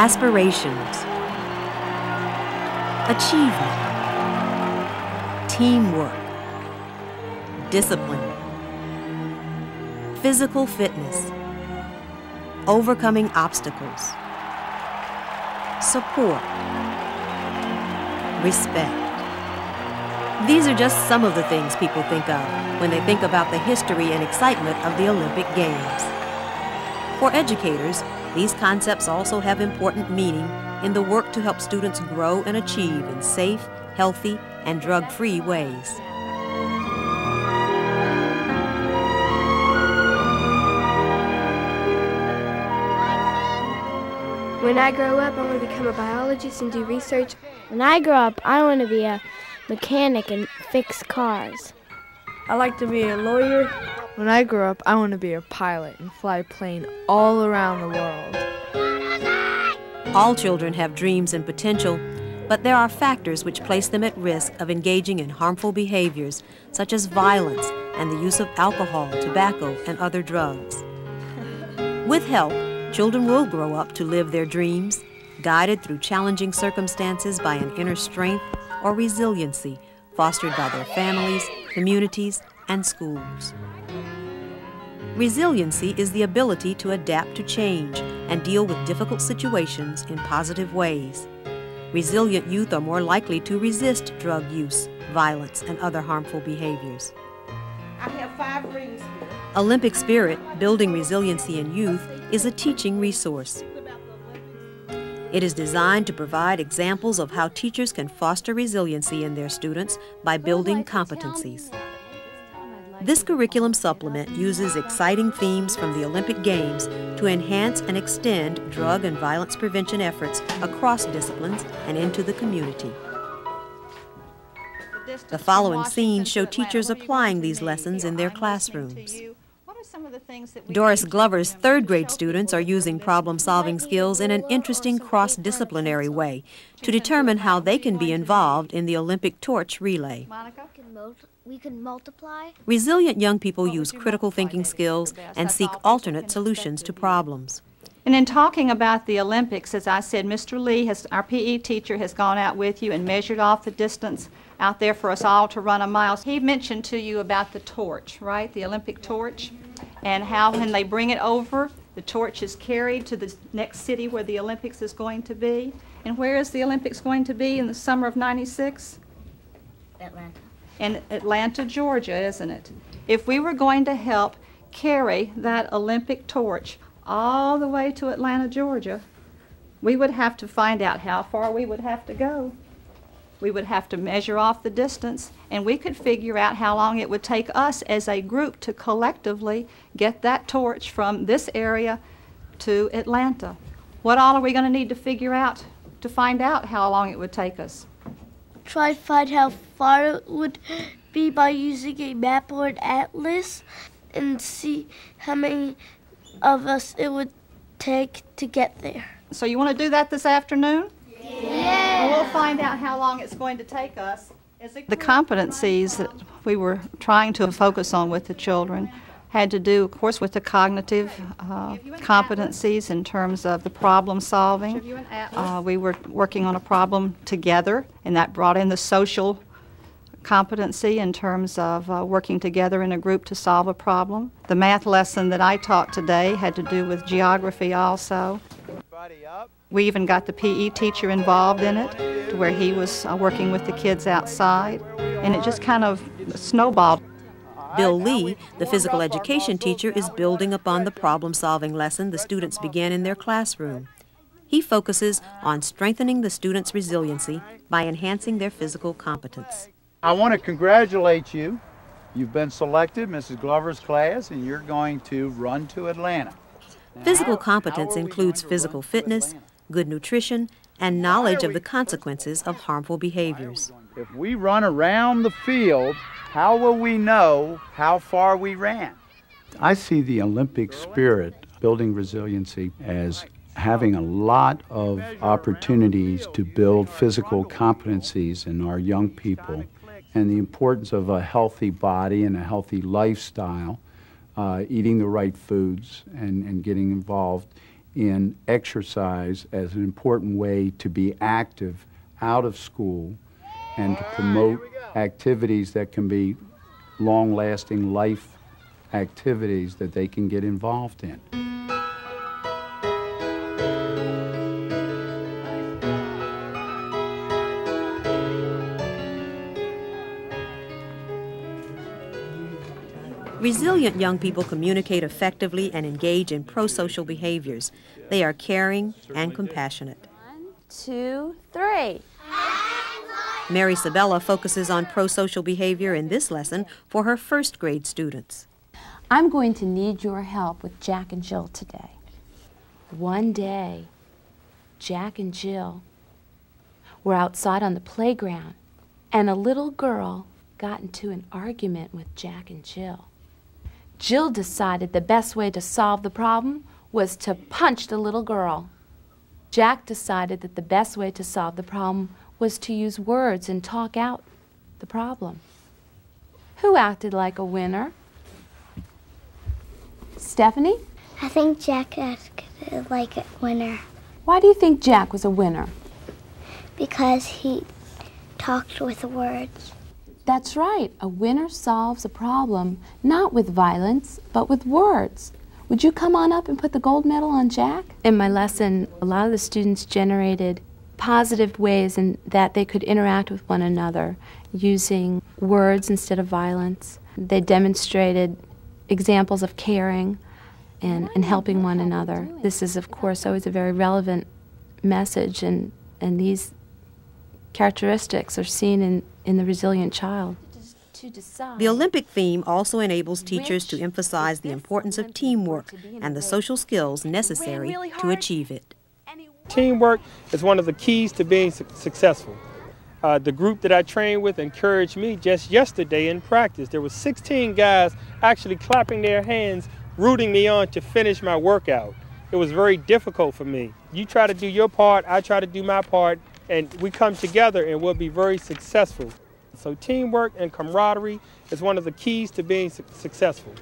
aspirations, achievement, teamwork, discipline, physical fitness, overcoming obstacles, support, respect. These are just some of the things people think of when they think about the history and excitement of the Olympic Games. For educators, these concepts also have important meaning in the work to help students grow and achieve in safe, healthy, and drug-free ways. When I grow up, I want to become a biologist and do research. When I grow up, I want to be a mechanic and fix cars. I like to be a lawyer. When I grow up, I want to be a pilot and fly a plane all around the world. All children have dreams and potential, but there are factors which place them at risk of engaging in harmful behaviors, such as violence and the use of alcohol, tobacco, and other drugs. With help, children will grow up to live their dreams, guided through challenging circumstances by an inner strength or resiliency fostered by their families, communities, and schools. Resiliency is the ability to adapt to change and deal with difficult situations in positive ways. Resilient youth are more likely to resist drug use, violence, and other harmful behaviors. I have five rings. Olympic Spirit, Building Resiliency in Youth, is a teaching resource. It is designed to provide examples of how teachers can foster resiliency in their students by building competencies. This curriculum supplement uses exciting themes from the Olympic Games to enhance and extend drug and violence prevention efforts across disciplines and into the community. The following scenes show teachers applying these lessons in their classrooms. Doris Glover's third grade students are using problem solving skills in an interesting cross disciplinary way to determine how they can be involved in the Olympic torch relay. We can multiply. Resilient young people use critical thinking skills and seek alternate solutions to problems. And in talking about the Olympics, as I said, Mr. Lee, has, our PE teacher, has gone out with you and measured off the distance out there for us all to run a mile. He mentioned to you about the torch, right? The Olympic torch, and how when they bring it over, the torch is carried to the next city where the Olympics is going to be. And where is the Olympics going to be in the summer of 96? Atlanta. in Atlanta, Georgia, isn't it? If we were going to help carry that Olympic torch all the way to Atlanta, Georgia, we would have to find out how far we would have to go. We would have to measure off the distance, and we could figure out how long it would take us as a group to collectively get that torch from this area to Atlanta. What all are we going to need to figure out to find out how long it would take us? Try to find how far it would be by using a map or an atlas and see how many of us it would take to get there. So you want to do that this afternoon? Yeah. Well, we'll find out how long it's going to take us. The competencies that we were trying to focus on with the children had to do, of course, with the cognitive uh, competencies in terms of the problem solving. Uh, we were working on a problem together, and that brought in the social competency in terms of uh, working together in a group to solve a problem. The math lesson that I taught today had to do with geography also. We even got the PE teacher involved in it, to where he was uh, working with the kids outside, and it just kind of snowballed. Bill Lee, the physical education teacher, is building upon the problem solving lesson the students began in their classroom. He focuses on strengthening the students' resiliency by enhancing their physical competence. I want to congratulate you. You've been selected, Mrs. Glover's class, and you're going to run to Atlanta. Now, Physical competence how are we includes going to run physical fitness, Atlanta? Good nutrition, and knowledge of the consequences of harmful behaviors. If we run around the field, how will we know how far we ran? I see the Olympic spirit, building resiliency, as having a lot of opportunities to build physical competencies in our young people and the importance of a healthy body and a healthy lifestyle, uh, eating the right foods and, and getting involved in exercise as an important way to be active out of school and to promote activities that can be long lasting life activities that they can get involved in. Resilient young people communicate effectively and engage in pro social behaviors. They are caring and compassionate. One, two, three. Mary Sabella focuses on pro social behavior in this lesson for her first grade students. I'm going to need your help with Jack and Jill today. One day, Jack and Jill were outside on the playground, and a little girl got into an argument with Jack and Jill. Jill decided the best way to solve the problem was to punch the little girl. Jack decided that the best way to solve the problem was to use words and talk out the problem. Who acted like a winner? Stephanie? I think Jack acted like a winner Why do you think Jack was a winner? because he talked with words. That's right. A winner solves a problem not with violence, but with words. Would you come on up and put the gold medal on Jack? In my lesson, a lot of the students generated positive ways in that they could interact with one another using words instead of violence. They demonstrated examples of caring and, and helping one another. This is, of course, always a very relevant message, and, and these characteristics are seen in, in the resilient child. The Olympic theme also enables teachers to emphasize the importance of teamwork and the social skills necessary to achieve it. Teamwork is one of the keys to being su- successful. Uh, the group that I trained with encouraged me just yesterday in practice. There were 16 guys actually clapping their hands, rooting me on to finish my workout. It was very difficult for me. You try to do your part, I try to do my part, and we come together and we'll be very successful. So teamwork and camaraderie is one of the keys to being su- successful.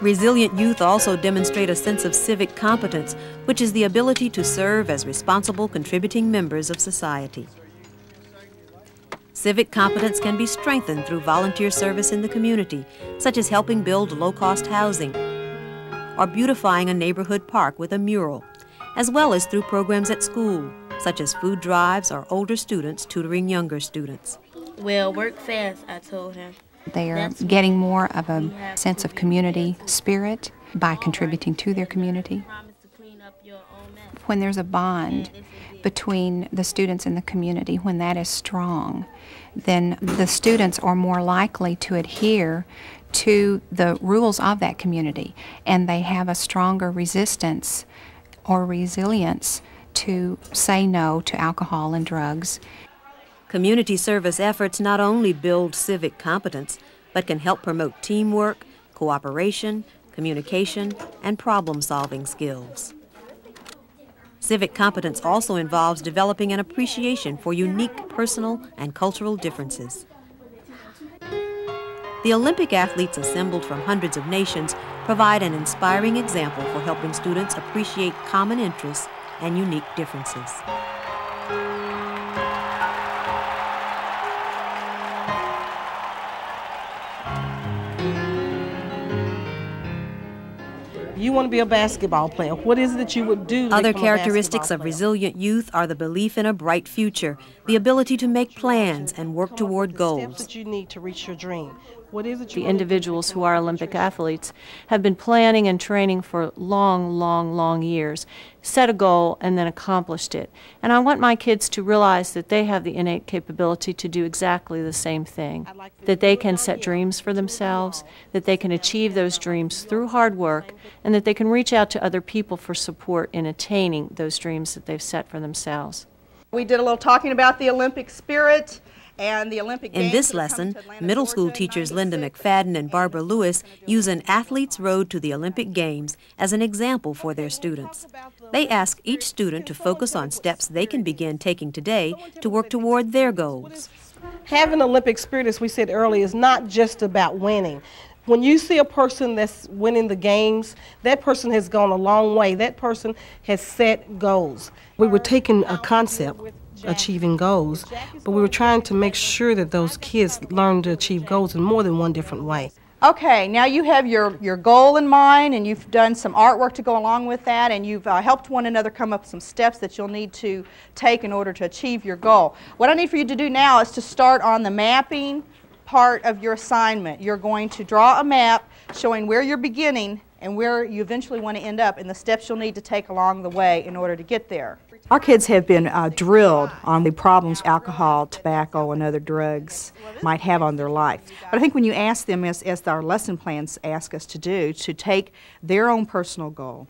Resilient youth also demonstrate a sense of civic competence, which is the ability to serve as responsible contributing members of society. Civic competence can be strengthened through volunteer service in the community, such as helping build low cost housing or beautifying a neighborhood park with a mural, as well as through programs at school, such as food drives or older students tutoring younger students. Well, work fast, I told him. They are getting more of a sense of community spirit by contributing to their community. When there's a bond between the students and the community, when that is strong, then the students are more likely to adhere to the rules of that community and they have a stronger resistance or resilience to say no to alcohol and drugs Community service efforts not only build civic competence, but can help promote teamwork, cooperation, communication, and problem solving skills. Civic competence also involves developing an appreciation for unique personal and cultural differences. The Olympic athletes assembled from hundreds of nations provide an inspiring example for helping students appreciate common interests and unique differences. You want to be a basketball player. What is it that you would do? Other characteristics of resilient youth are the belief in a bright future, the ability to make plans and work toward Steps goals. that you need to reach your dream. What is it The you wanna do to individuals who are Olympic athletes have been planning and training for long, long, long years, set a goal, and then accomplished it. And I want my kids to realize that they have the innate capability to do exactly the same thing. That they can set dreams for themselves, that they can achieve those dreams through hard work, and that they can reach out to other people for support in attaining those dreams that they've set for themselves. We did a little talking about the Olympic spirit and the Olympic In this that are coming lesson, middle school teachers Linda McFadden and Barbara Lewis use an athlete's road to the Olympic Games as an example for their students. They ask each student to focus on steps they can begin taking today to work toward their goals. Having Olympic spirit, as we said earlier, is not just about winning. When you see a person that's winning the games, that person has gone a long way. That person has set goals. We were taking a concept, achieving goals, but we were trying to make sure that those kids learned to achieve goals in more than one different way. Okay, now you have your, your goal in mind and you've done some artwork to go along with that and you've uh, helped one another come up with some steps that you'll need to take in order to achieve your goal. What I need for you to do now is to start on the mapping part of your assignment. You're going to draw a map showing where you're beginning and where you eventually want to end up and the steps you'll need to take along the way in order to get there. Our kids have been uh, drilled on the problems alcohol, tobacco, and other drugs might have on their life. But I think when you ask them, as, as our lesson plans ask us to do, to take their own personal goal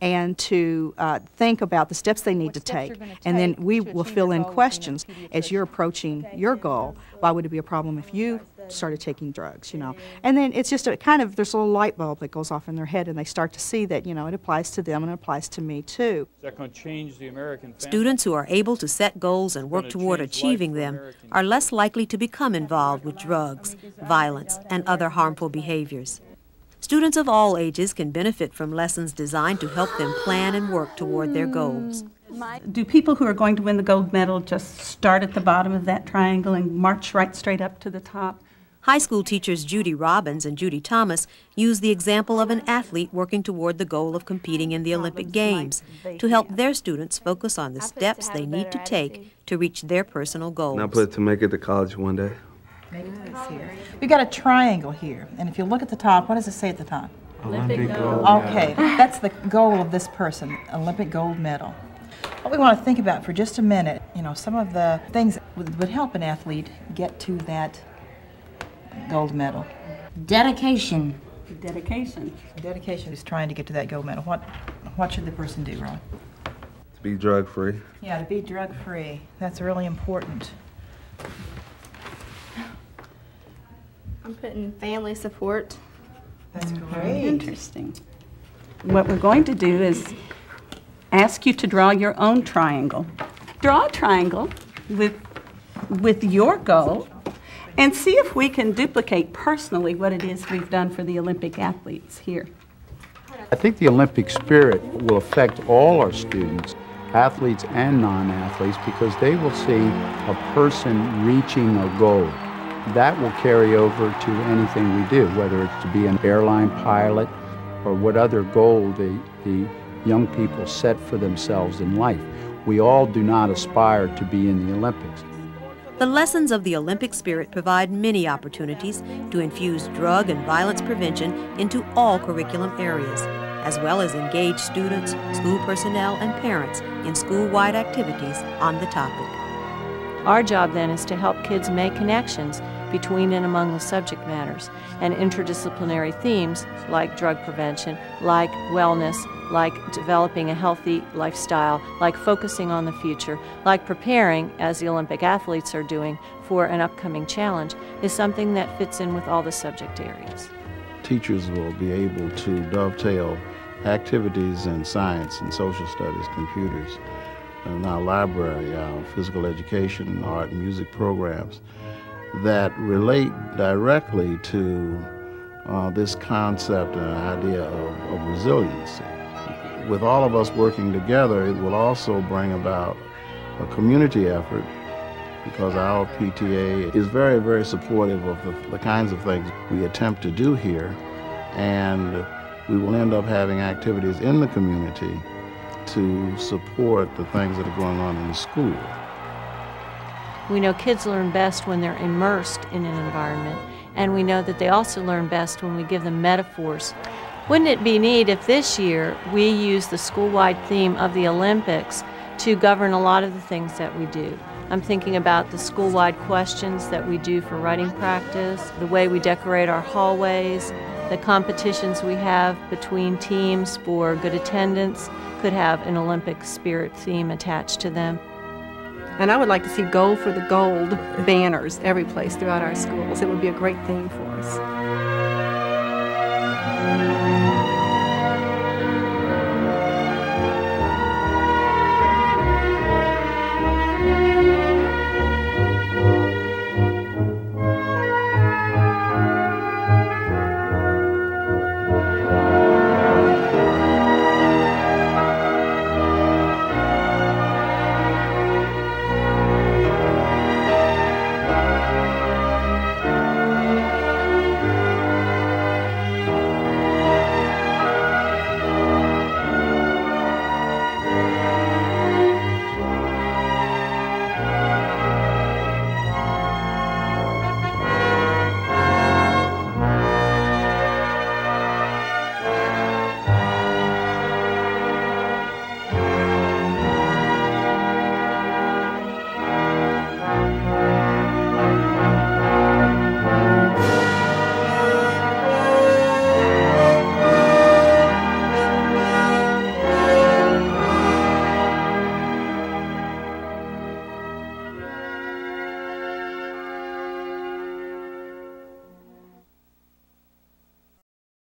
and to uh, think about the steps they need to take, and then we will fill in questions as you're approaching your goal. Why would it be a problem if you started taking drugs, you know. And then it's just a kind of, there's a little light bulb that goes off in their head and they start to see that, you know, it applies to them and it applies to me too. Is that going to change the American family? Students who are able to set goals and work toward achieving them are less likely to become involved with drugs, violence, and other harmful behaviors. Students of all ages can benefit from lessons designed to help them plan and work toward their goals. Do people who are going to win the gold medal just start at the bottom of that triangle and march right straight up to the top? High school teachers Judy Robbins and Judy Thomas use the example of an athlete working toward the goal of competing in the Olympic Games to help their students focus on the steps they need to take to reach their personal goals. Now put it to make it to college one day. We've got a triangle here, and if you look at the top, what does it say at the top? Olympic gold. Okay, that's the goal of this person, Olympic gold medal. What we want to think about for just a minute, you know, some of the things that would, would help an athlete get to that gold medal. Dedication. Dedication. Dedication is trying to get to that gold medal. What, what should the person do, Ron? To be drug free. Yeah, to be drug free. That's really important. I'm putting family support. That's mm-hmm. great. Interesting. What we're going to do is ask you to draw your own triangle. Draw a triangle with, with your goal and see if we can duplicate personally what it is we've done for the Olympic athletes here. I think the Olympic spirit will affect all our students, athletes and non-athletes, because they will see a person reaching a goal. That will carry over to anything we do, whether it's to be an airline pilot or what other goal the, the young people set for themselves in life. We all do not aspire to be in the Olympics. The lessons of the Olympic spirit provide many opportunities to infuse drug and violence prevention into all curriculum areas, as well as engage students, school personnel, and parents in school-wide activities on the topic. Our job then is to help kids make connections between and among the subject matters and interdisciplinary themes like drug prevention, like wellness, like developing a healthy lifestyle, like focusing on the future, like preparing, as the Olympic athletes are doing, for an upcoming challenge, is something that fits in with all the subject areas. Teachers will be able to dovetail activities in science and social studies, computers, in our library, our physical education, art, and music programs that relate directly to uh, this concept and idea of, of resiliency. With all of us working together, it will also bring about a community effort because our PTA is very, very supportive of the, the kinds of things we attempt to do here. And we will end up having activities in the community to support the things that are going on in the school. We know kids learn best when they're immersed in an environment, and we know that they also learn best when we give them metaphors. Wouldn't it be neat if this year we use the school-wide theme of the Olympics to govern a lot of the things that we do? I'm thinking about the school-wide questions that we do for writing practice, the way we decorate our hallways, the competitions we have between teams for good attendance could have an Olympic spirit theme attached to them. And I would like to see gold for the gold banners every place throughout our schools. It would be a great thing for us.